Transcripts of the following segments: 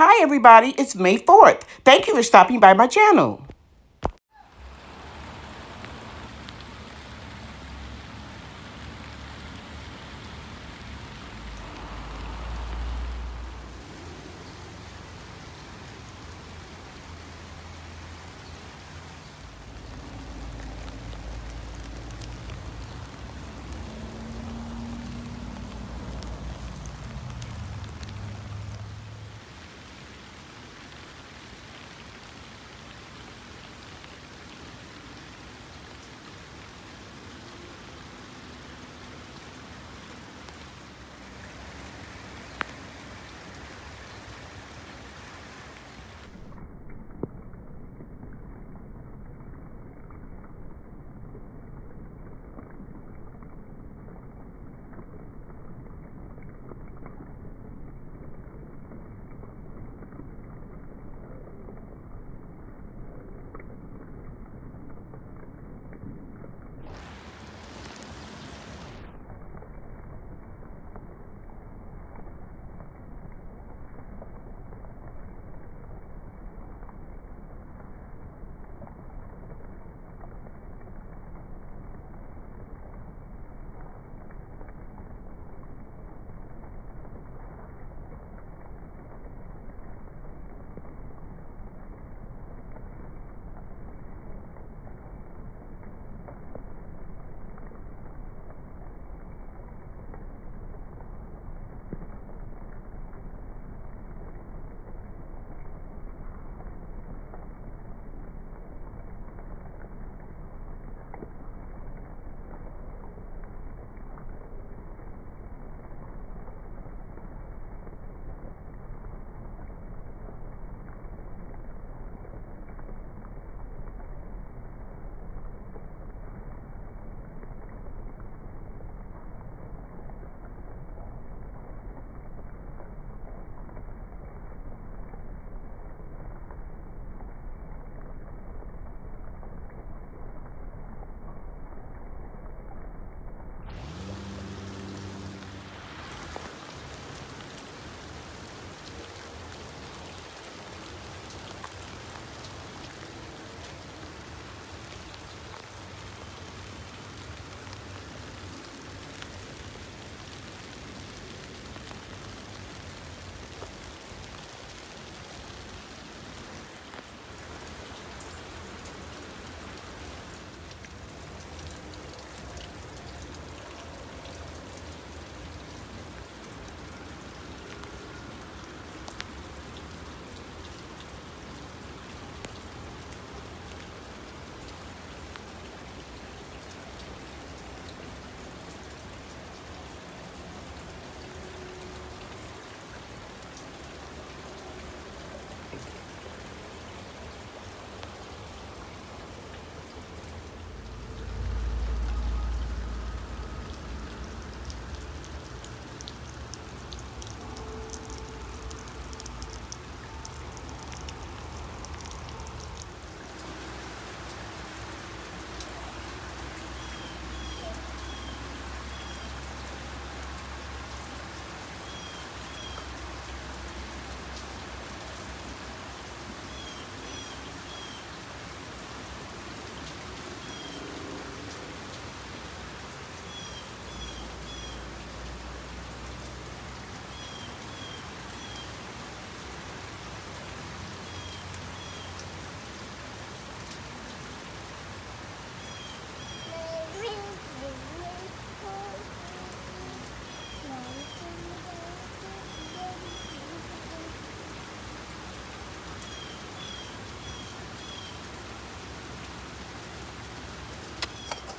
Hi, everybody. It's May 4th. Thank you for stopping by my channel.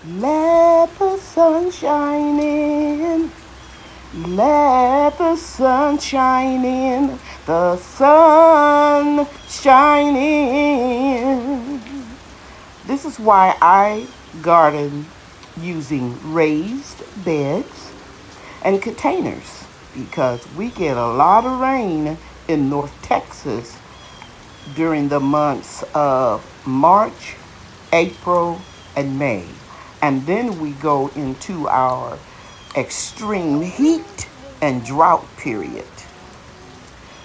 Let the sun shine in. Let the sun shine in. The sun shine in. This is why I garden using raised beds and containers because we get a lot of rain in North Texas during the months of March, April, and May. And then we go into our extreme heat and drought period.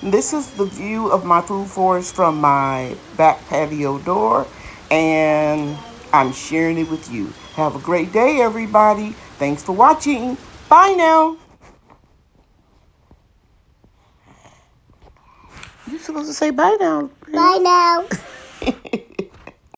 This is the view of my food forest from my back patio door, and I'm sharing it with you. Have a great day, everybody. Thanks for watching. Bye now. You're supposed to say bye now. Bye now.